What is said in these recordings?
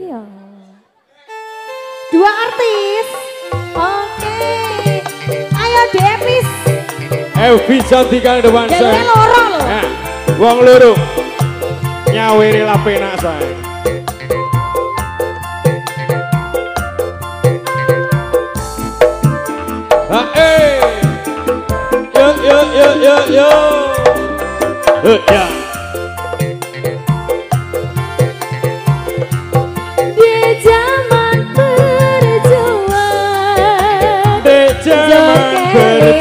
ya. Dua artis. Oke. Ayo Demis. Evi Cantika depan saya. Jadi lorong loh. Nah, ya. wong luru. Nyawiri lah penak saya. Ah, eh. Yo yo yo yo yo. Uh, eh, yeah.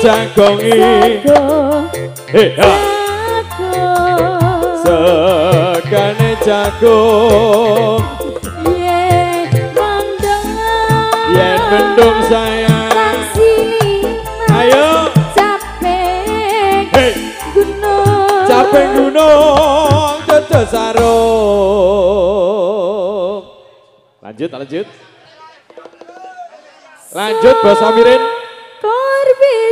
jangkongi Hea ah. Sekane jagung Yen mendung Yen mendung sayang Ayo Capek hey. gunung Capek gunung Dodo sarung Lanjut, lanjut Lanjut, Bos Amirin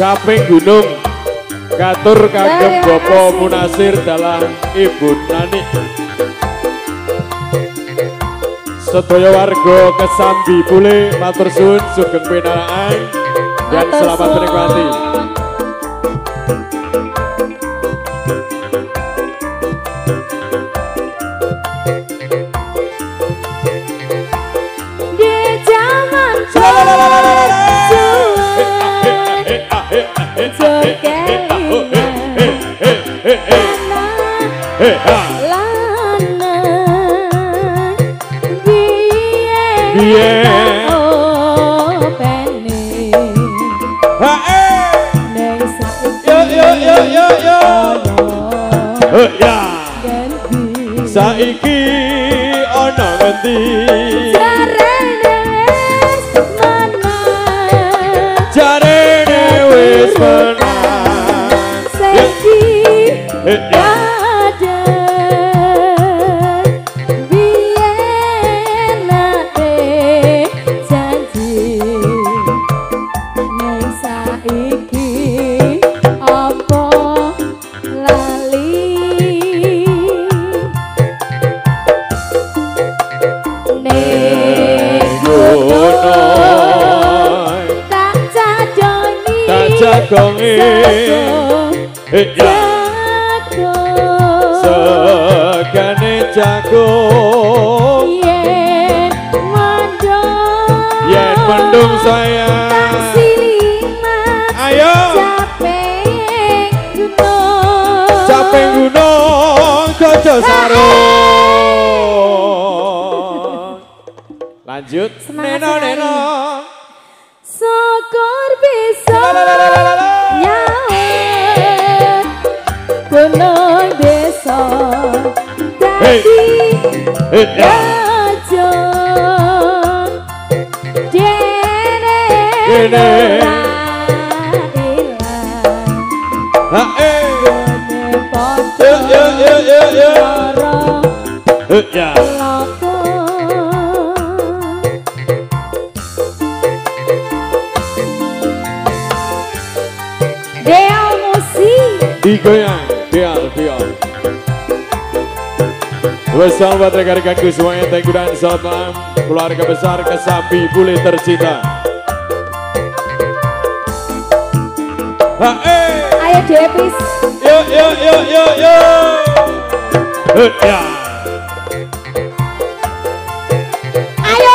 Caping Gunung Katur kagem Bopo Munasir dalam Ibu Nani Setyo Wargo kesambi pule matur Sun sugeng pinaraan dan selamat menikmati. Saiki ono ngerti sakomi ya sakane jago yen mandong yen mandong saya ayo capek gunung capek gunung kojo lanjut neno neno Gunung Desa Jadi hey. hey. Raja Dere Dere Gunung Desa Gunung Desa Gunung Desa Salam buat rekan-rekanku semuanya Thank you dan selamat malam Keluarga besar Kesapi Bule Tercinta eh. Ayo Depis Yo yo yo yo yo Hut ya Ayo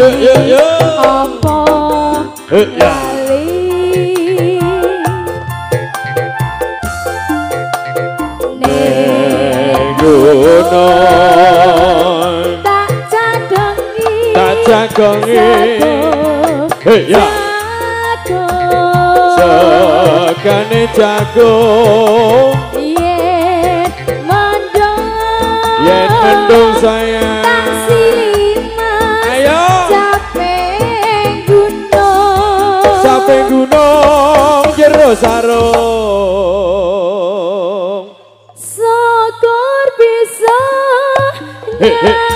apa lali Gunung tak jagongi tak jagongi ya sekane jagung yen mendung yen mendung sayang sarung Sokor pisah